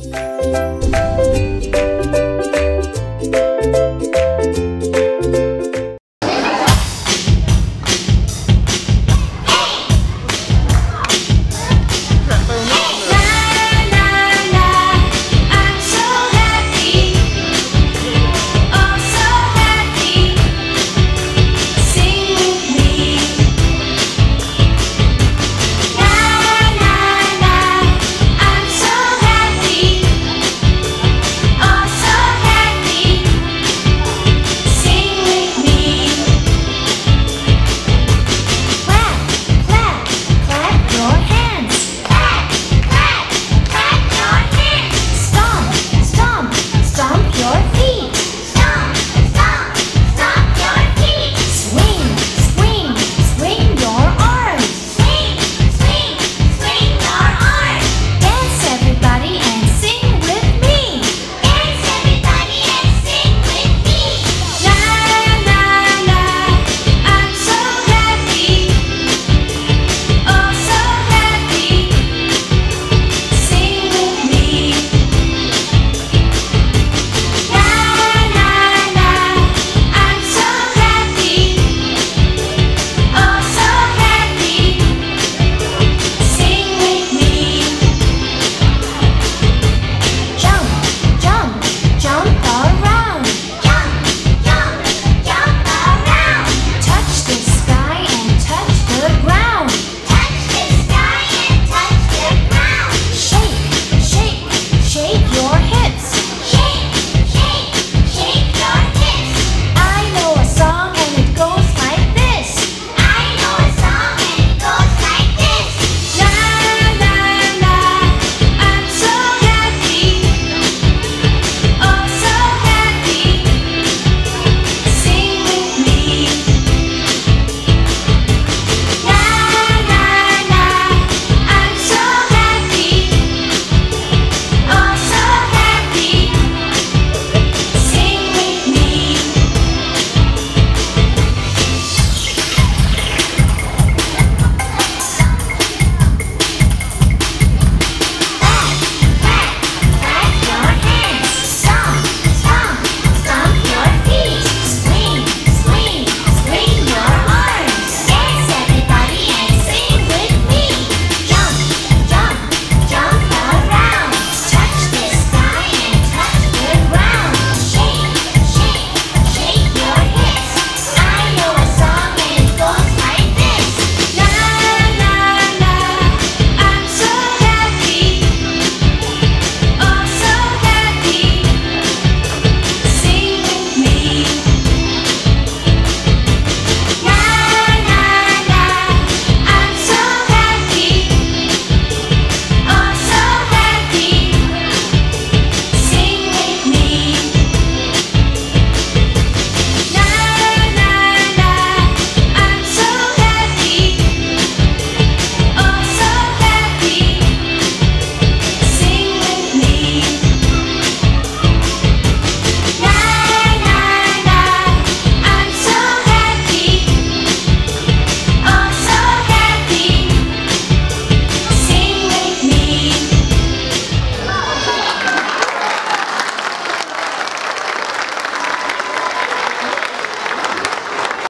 Música